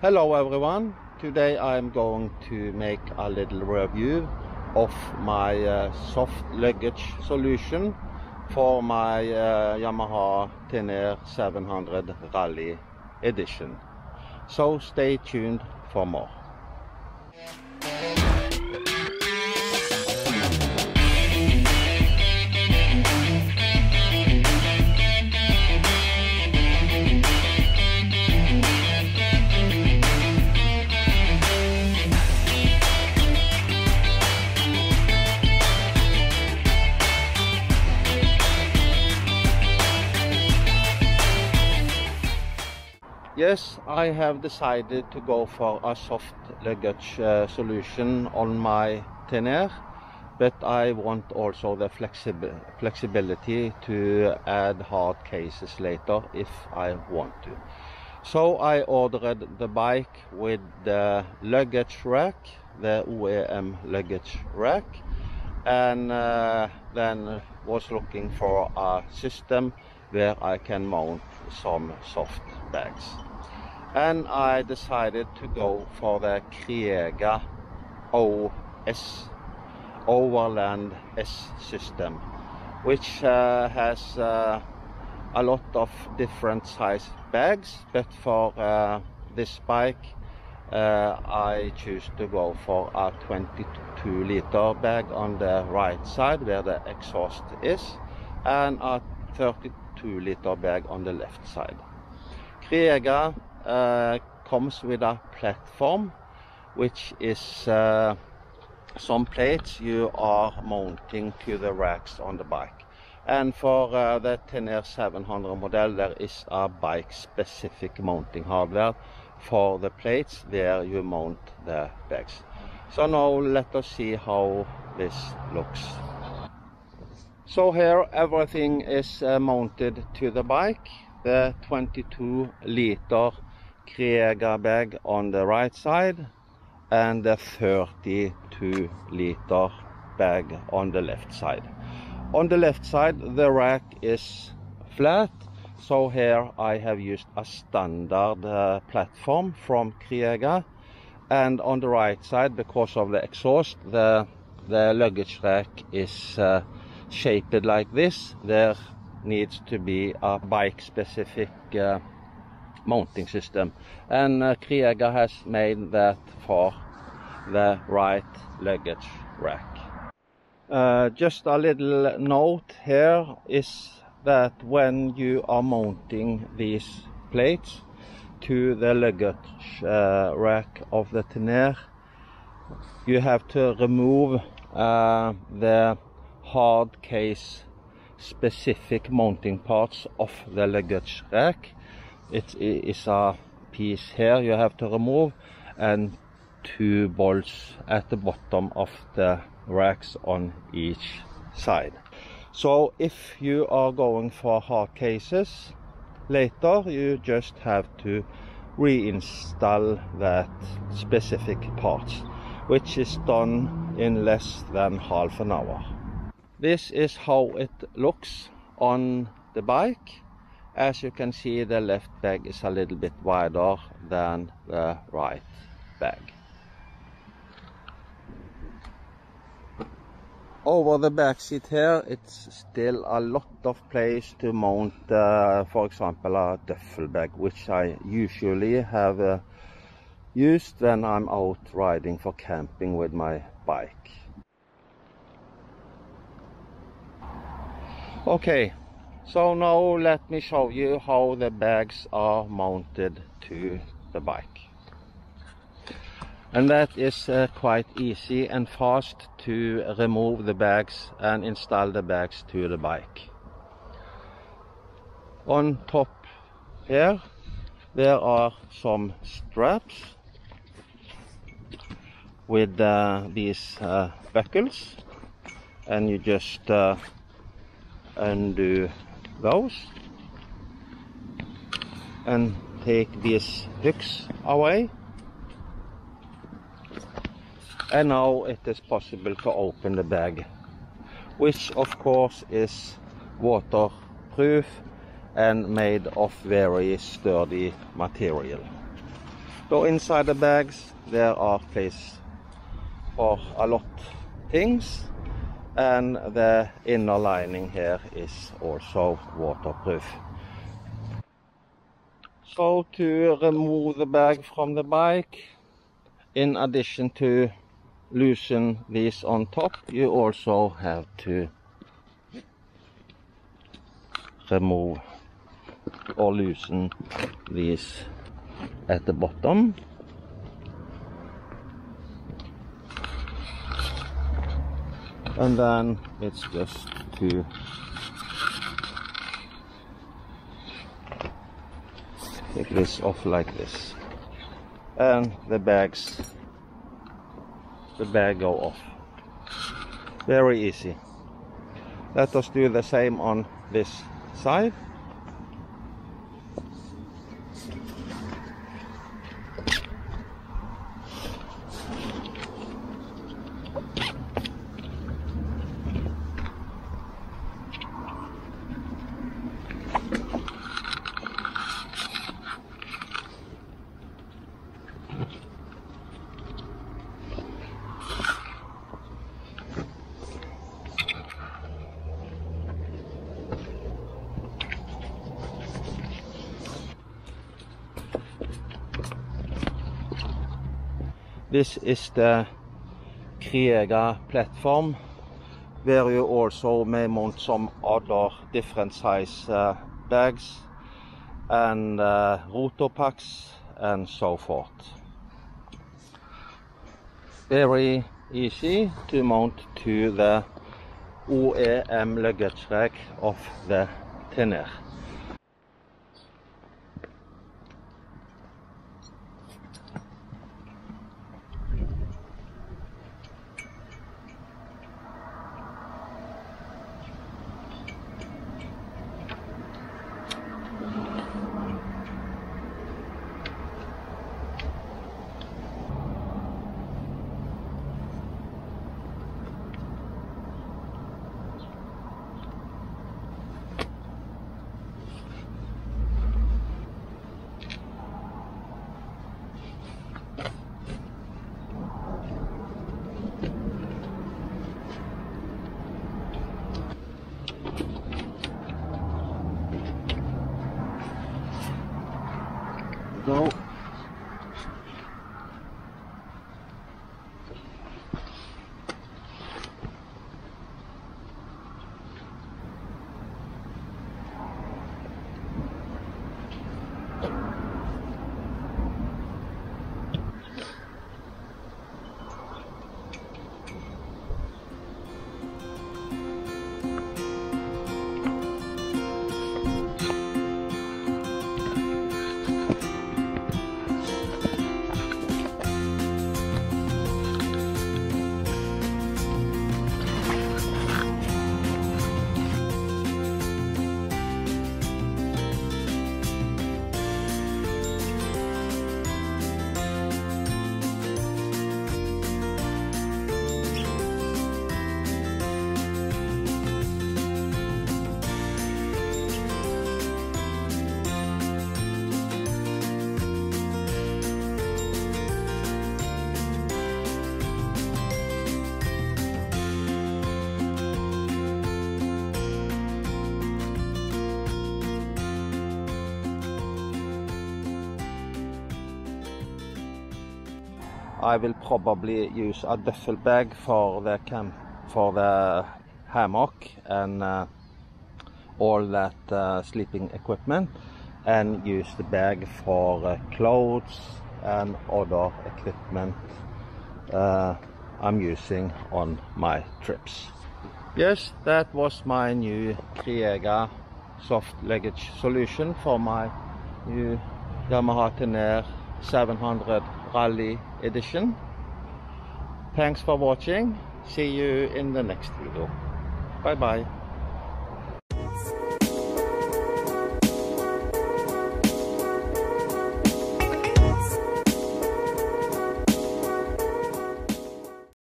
Hello everyone. Today I'm going to make a little review of my uh, soft luggage solution for my uh, Yamaha Tenere 700 Rally Edition. So stay tuned for more. Yes, I have decided to go for a soft luggage uh, solution on my Tenere, but I want also the flexib flexibility to add hard cases later if I want to. So I ordered the bike with the luggage rack, the OEM luggage rack, and uh, then was looking for a system where I can mount some soft bags and I decided to go for the Kriega OS Overland S system which uh, has uh, a lot of different size bags but for uh, this bike uh, I choose to go for a 22 liter bag on the right side where the exhaust is and a 32 liter bag on the left side. Kriega comes with a platform which is uh, some plates you are mounting to the racks on the bike. And for uh, the Tenere 700 model there is a bike specific mounting hardware. For the plates where you mount the bags. So now let us see how this looks. So here everything is uh, mounted to the bike. The 22 liter Kriega bag on the right side and the 32 liter bag on the left side. On the left side the rack is flat so here I have used a standard uh, platform from Kriega and on the right side because of the exhaust the the luggage rack is uh, shaped like this there needs to be a bike specific uh, mounting system and uh, Kriega has made that for the right luggage rack. Uh, just a little note here is that when you are mounting these plates to the luggage uh, rack of the Tenere you have to remove uh, the hard case specific mounting parts of the luggage rack it is a piece here you have to remove and two bolts at the bottom of the racks on each side. So if you are going for hard cases later you just have to reinstall that specific part which is done in less than half an hour. This is how it looks on the bike as you can see the left bag is a little bit wider than the right bag. Over the back seat here it's still a lot of place to mount uh, for example a duffel bag which I usually have uh, used when I'm out riding for camping with my bike. Okay, so now let me show you how the bags are mounted to the bike. And that is uh, quite easy and fast to remove the bags and install the bags to the bike. On top here there are some straps with uh, these uh, buckles and you just uh, undo those. And take these hooks away. And now it is possible to open the bag which of course is waterproof and made of very sturdy material. So inside the bags there are place for a lot of things and the inner lining here is also waterproof. So to remove the bag from the bike, in addition to loosen these on top, you also have to remove or loosen these at the bottom and then it's just to take this off like this. And the bags the bag go off. Very easy. Let us do the same on this side This is the Kriega platform where you also may mount some other different size uh, bags and uh, rotor packs and so forth. Very easy to mount to the OEM luggage rack of the Tenere. Go. I will probably use a duffel bag for the camp for the hammock and uh, all that uh, sleeping equipment and use the bag for uh, clothes and other equipment uh, I'm using on my trips. Yes, that was my new Kriega soft luggage solution for my new Yamaha Tenere 700 Rally edition. Thanks for watching. See you in the next video. Bye bye.